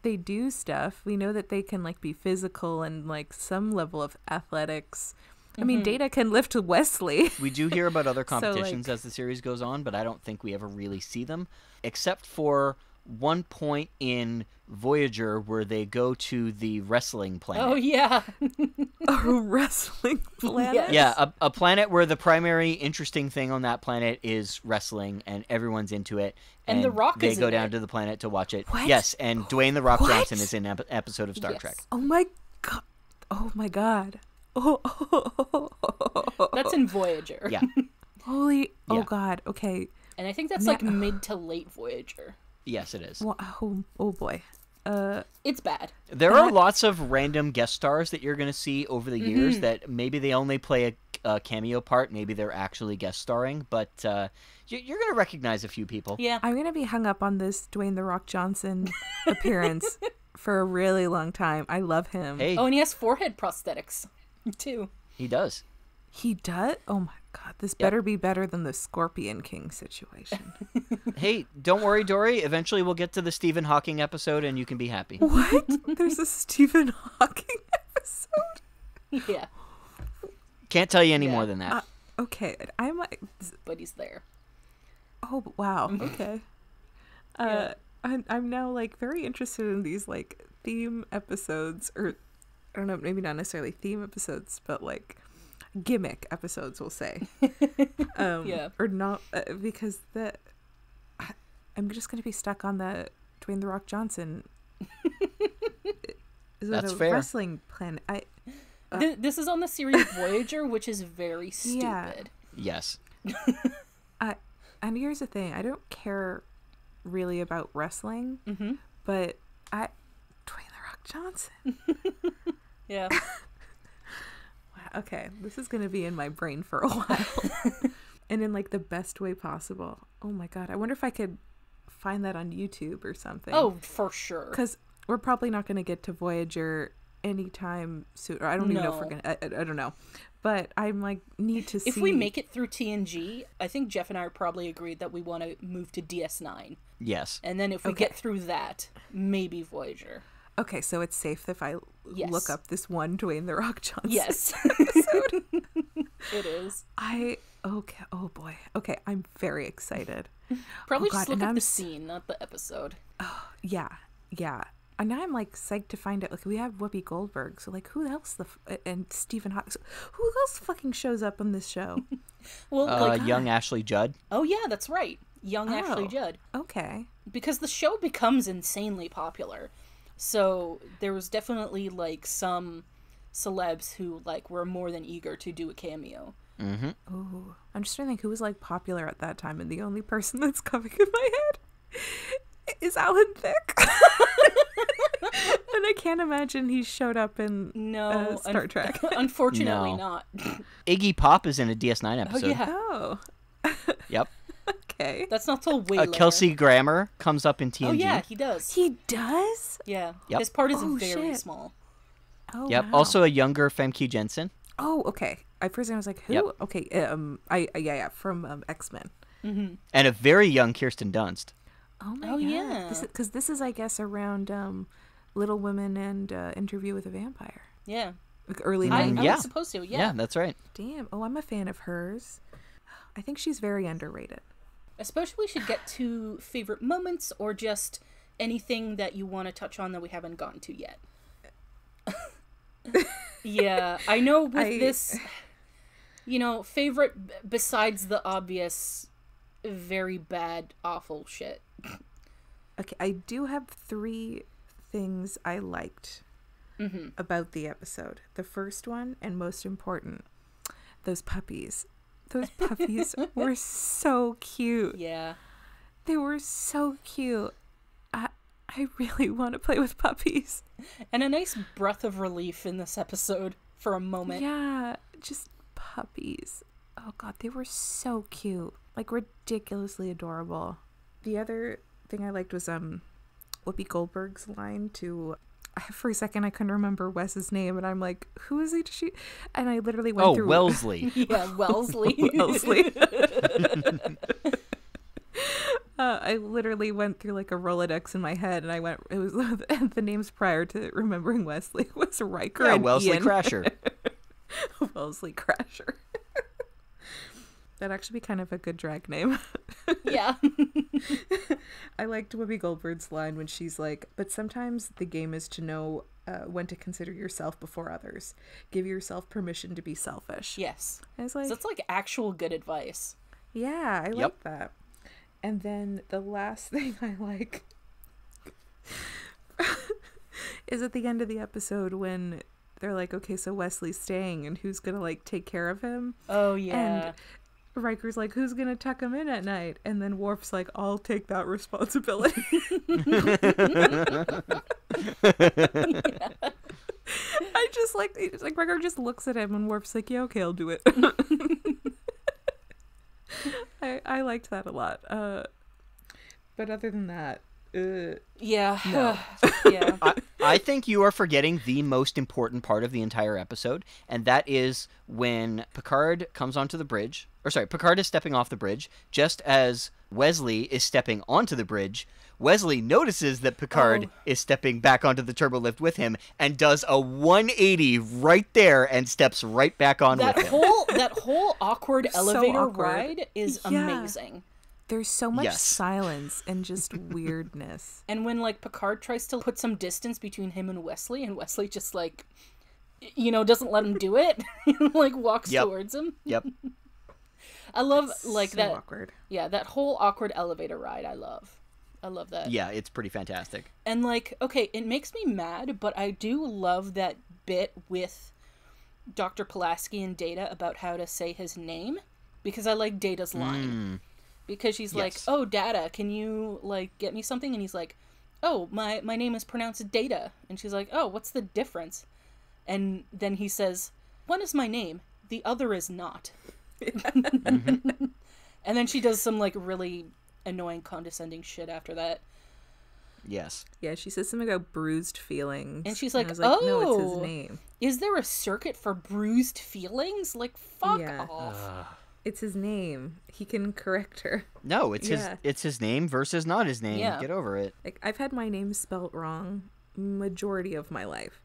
they do stuff. We know that they can like be physical and like some level of athletics. I mean, mm-hmm. Data can lift Wesley. We do hear about other So, like- competitions as the series goes on, but I don't think we ever really see them, except for one point in Voyager where they go to the wrestling planet. Oh, yeah. a wrestling planet. Yes. Yeah, a, a planet where the primary interesting thing on that planet is wrestling, and everyone's into it. And The Rock they is go in down it. to the planet to watch it. What? Yes, and Dwayne the Rock What? Johnson is in an ep- episode of Star Yes. Trek. Oh my god. Oh my god. Oh, oh, oh, oh, That's in Voyager. Yeah, holy. Oh Yeah. god. Okay. And I think that's Ma- like mid to late Voyager. Yes, it is. Well, oh, oh boy. Uh, It's bad. There are lots of random guest stars that you're going to see over the Mm-hmm. years that maybe they only play a, a cameo part, maybe they're actually guest starring, but uh, you, you're going to recognize a few people. Yeah. I'm gonna be hung up on this Dwayne the Rock Johnson appearance for a really long time. I love him. Hey, Oh, and he has forehead prosthetics, too. he does. He does? Oh my god, this better be better than the Scorpion King situation. Hey, don't worry, Dory. Eventually, we'll get to the Stephen Hawking episode, and you can be happy. what? There's a Stephen Hawking episode? Yeah. Can't tell you any Yeah. more than that. Uh, okay, I'm like, But he's there. oh wow, okay. Uh, Yeah. I'm, I'm now like very interested in these like theme episodes, or I don't know, maybe not necessarily theme episodes, but like gimmick episodes, we'll say. um, Yeah. Or not, uh, because the I, I'm just gonna be stuck on the Dwayne the Rock Johnson. Is it That's a fair. wrestling plan. I Th- this is on the series Voyager, which is very stupid. Yeah. Yes. I and here's the thing: I don't care really about wrestling, Mm-hmm. but I Dwayne the Rock Johnson. Yeah. Wow, okay, this is gonna be in my brain for a while, and in like the best way possible. Oh my god, I wonder if I could find that on YouTube or something. Oh, for sure. because we're probably not gonna get to Voyager anytime soon. Or I don't even know if we're gonna. I, I, I don't know, but I'm like need to see If we make it through TNG, I think Jeff and I are probably agreed that we want to move to DS9. Yes. And then if we Okay. get through that, maybe Voyager. Okay, so it's safe if I Yes. look up this one Dwayne the Rock Johnson. Yes. it is. I okay. Oh boy. Okay, I'm very excited. Probably Oh, just God, look and up I'm the scene, not the episode. Oh yeah, yeah. And now I'm like psyched to find out. Like we have Whoopi Goldberg, so like who else the f- and Stephen Hawking? Who else fucking shows up on this show? Well, Uh, like, young Ashley Judd. oh yeah, that's right. Young Ashley Oh. Judd. Okay. because the show becomes insanely popular. So there was definitely like some celebs who like were more than eager to do a cameo. Mm-hmm. Oh, I'm just trying to think who was like popular at that time, and the only person that's coming in my head is Alan Thicke. and I can't imagine he showed up in No, uh, Star un- Trek. Unfortunately, No. not. Iggy Pop is in a DS9 episode. Oh episode. yeah, oh, Yep. Okay. that's not till way Uh, later. Kelsey Grammer comes up in TNG. Oh yeah, he does. He does. Yeah, Yep. his part is Oh, very shit. small. Oh, Yep. wow. Also a younger Famke Janssen. Oh, okay. At first I was like, who? Yep. Okay. Um, I uh, yeah yeah from um, X Men. And a very young Kirsten Dunst. Oh my Oh, god. yeah. Because this, is I guess around um, Little Women and uh, Interview with a Vampire. Yeah, Like early I, I nineties. yeah. was supposed to. Yeah. Yeah. that's right. Damn. Oh, I'm a fan of hers. I think she's very underrated. Especially we should get to favorite moments or just anything that you want to touch on that we haven't gotten to yet. yeah, I know with I- this, you know, favorite besides the obvious, very bad, awful shit. Okay, I do have three things I liked Mm-hmm. about the episode. The first one, and most important, those puppies. Those puppies were so cute. Yeah. They were so cute. I I really want to play with puppies. And a nice breath of relief in this episode for a moment. Yeah, just puppies. Oh god, they were so cute. Like ridiculously adorable. The other thing I liked was um Whoopi Goldberg's line to for a second I couldn't remember Wes's name and I'm like, who is he? She and I literally went Oh, through Wellesley. Yeah, Wellesley. Wellesley. Uh, I literally went through like a Rolodex in my head, and I went. It was the names prior to remembering Wesley was Riker yeah, and Wellesley Ian. Crasher. Wellesley Crasher. That'd actually be kind of a good drag name. yeah. I liked Whoopi Goldberg's line when she's like, "But sometimes the game is to know uh, when to consider yourself before others. Give yourself permission to be selfish." yes. I was like, So it's like actual good advice. Yeah, I Yep. like that. And then the last thing I like is at the end of the episode when they're like, okay, so Wesley's staying and who's gonna like take care of him? Oh yeah. And Riker's like, who's gonna tuck him in at night? And then Worf's like, I'll take that responsibility. I just like, it's like Riker just looks at him and Worf's like, yeah, okay, I'll do it. I I liked that a lot. Uh, but other than that, uh, yeah. No. yeah. I, I think you are forgetting the most important part of the entire episode, and that is when Picard comes onto the bridge. Or sorry, Picard is stepping off the bridge just as Wesley is stepping onto the bridge. Wesley notices that Picard Oh. is stepping back onto the turbo lift with him and does a 180 right there and steps right back on that with him. whole that whole awkward So elevator awkward. ride is Yeah. amazing. there's so much Yes. silence and just weirdness. And when like Picard tries to put some distance between him and Wesley, and Wesley just like, you know, doesn't let him do it, like walks Yep. towards him. Yep. I love like so that. awkward. Yeah, that whole awkward elevator ride. I love. I love that. Yeah, it's pretty fantastic. And like, okay, it makes me mad, but I do love that bit with Dr. Pulaski and Data about how to say his name because I like Data's line. Hmm. Because she's like, "Oh, Data, can you like get me something?" And he's like, "Oh, my my name is pronounced Data." And she's like, "Oh, what's the difference?" And then he says, "One is my name, the other is not." Mm-hmm. And then she does some like really annoying condescending shit after that. Yes. Yeah, she says something about bruised feelings, And she's I like, oh, no, it's "Oh." his name. Is there a circuit for bruised feelings? Like fuck Yeah. off. It's his name. He can correct her. No, it's Yeah. his it's his name versus not his name. Yeah. Get over it. Like I've had my name spelt wrong majority of my life,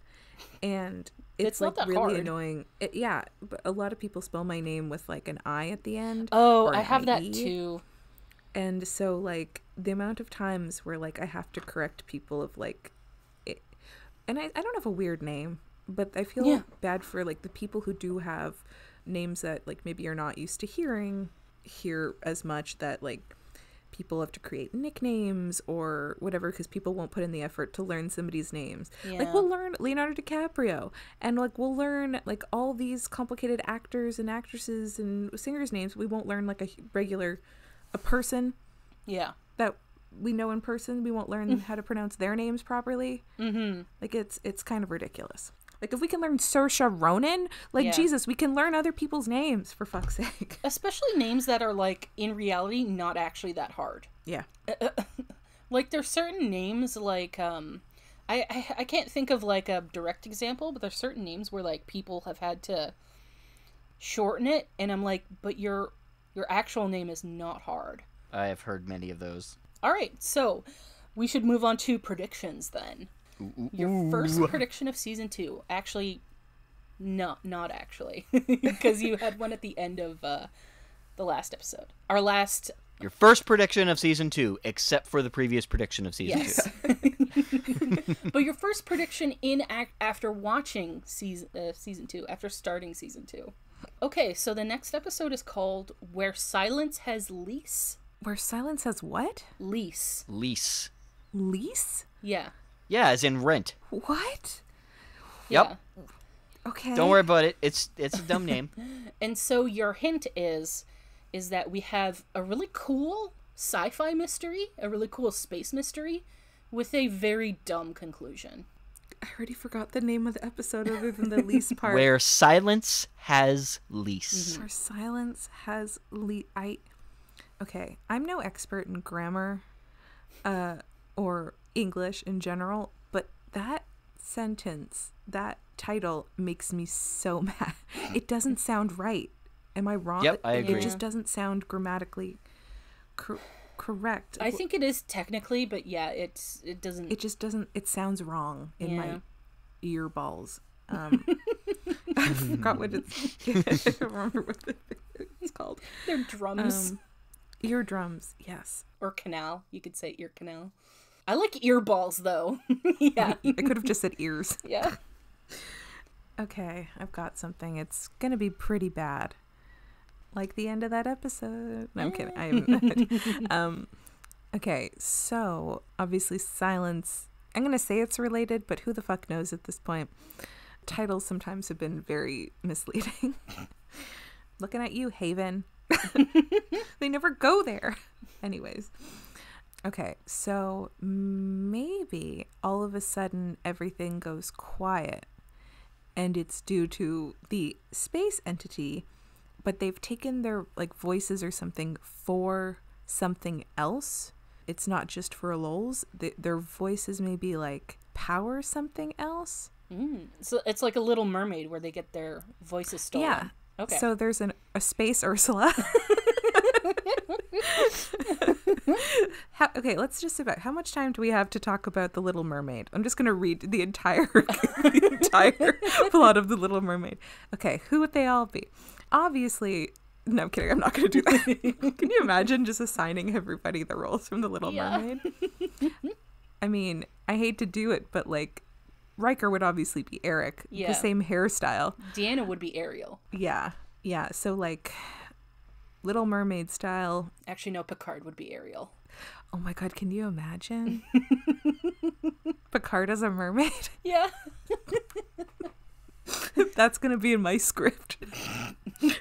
and it's, It's not like that really hard. annoying. It, yeah, but a lot of people spell my name with like an I at the end. Oh, I have that too. and so like the amount of times where like i have to correct people of like it, and I, I don't have a weird name but i feel Yeah. bad for like the people who do have names that like maybe you're not used to hearing hear as much that like people have to create nicknames or whatever because people won't put in the effort to learn somebody's names. Like we'll learn Leonardo DiCaprio and like we'll learn like all these complicated actors and actresses and singers' names. We won't learn like a regular a person Yeah. that we know in person. We won't learn how to pronounce their names properly. Mm-hmm. Like it's it's kind of ridiculous. Like if we can learn Saoirse Ronan, like Yeah. Jesus, we can learn other people's names for fuck's sake. Especially names that are like in reality not actually that hard. Yeah. Like there's certain names like um I, I I can't think of like a direct example, but there's certain names where like people have had to shorten it and I'm like, but your your actual name is not hard. I have heard many of those. All right, so we should move on to predictions then. Your first prediction of season 2. Actually no, not actually because you had one at the end of uh the last episode. Our last Your first prediction of season two, except for the previous prediction of season Yes. two. but your first prediction in act after watching season uh, season 2, after starting season 2. Okay, so the next episode is called Where Silence Has Lease. Where silence has what? Lease. Lease. Lease? Yeah. Yeah, as in rent. What? Yep. Yeah. Okay. Don't worry about it. It's it's a dumb name. And so your hint is is that we have a really cool sci-fi mystery, a really cool space mystery with a very dumb conclusion. I already forgot the name of the episode other than the lease part. Where silence has lease. Where silence has le I Okay, I'm no expert in grammar uh or English in general, but that sentence, that title makes me so mad. It doesn't sound right. Am I wrong? Yep, I It- agree. It just doesn't sound grammatically cor- correct. I think it is technically, but yeah, it's it doesn't it just doesn't it sounds wrong in Yeah. my ear balls. Um I forgot what it's I don't remember what it's called. they're drums Um, eardrums, yes. or canal. You could say ear canal. I like ear balls though. yeah. I could have just said ears. Yeah. Okay, I've got something. It's gonna be pretty bad. Like the end of that episode. No, I'm kidding. I'm um Okay, so obviously silence I'm gonna say it's related, but who the fuck knows at this point? Titles sometimes have been very misleading. Looking at you, Haven. they never go there. Anyways. Okay, so maybe all of a sudden everything goes quiet and it's due to the space entity, but they've taken their like voices or something for something else. It's not just for lols. Th- their voices maybe like power something else. Mm. So it's like a Little Mermaid where they get their voices stolen. Yeah. Okay. So there's an a space Ursula. how, okay, let's just about how much time do we have to talk about the Little Mermaid? I'm just gonna read the entire the entire plot of the Little Mermaid. Okay, who would they all be? Obviously, no, I'm kidding. I'm not gonna do that. Can you imagine just assigning everybody the roles from the Little Yeah. Mermaid? I mean, I hate to do it, but like. Riker would obviously be Eric. Yeah. The same hairstyle. Deanna would be Ariel. Yeah. Yeah. So like Little Mermaid style. Actually, no, Picard would be Ariel. Oh my god, can you imagine? Picard as a mermaid? Yeah. That's gonna be in my script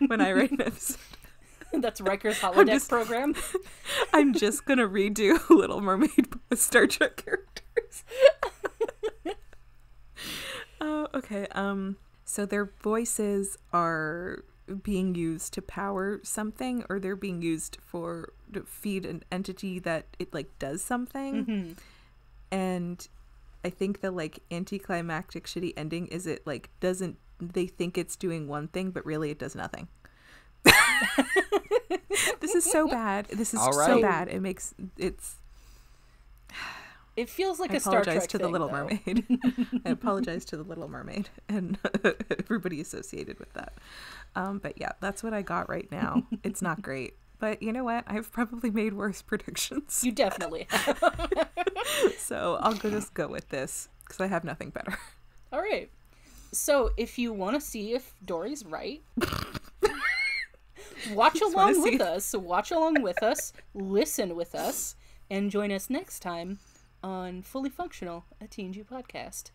when I write an episode. That's Riker's holodeck just- program. I'm just gonna redo Little Mermaid with Star Trek characters. Oh, okay. Um so their voices are being used to power something or they're being used for to feed an entity that it like does something. Mm-hmm. And I think the like anticlimactic shitty ending is it like doesn't they think it's doing one thing but really it does nothing. this is so bad. This is All so bad. It makes it's It feels like I a Star apologize Trek to the Little though. Mermaid. I apologize to the Little Mermaid and everybody associated with that. Um, but yeah, that's what I got right now. It's not great. But you know what? I've probably made worse predictions. You definitely have. So I'll go just go with this because I have nothing better. All right. So if you want to see if Dory's right, watch along with us. Watch along with us. Listen with us, and join us next time on Fully Functional, a TNG podcast.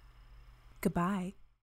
Goodbye.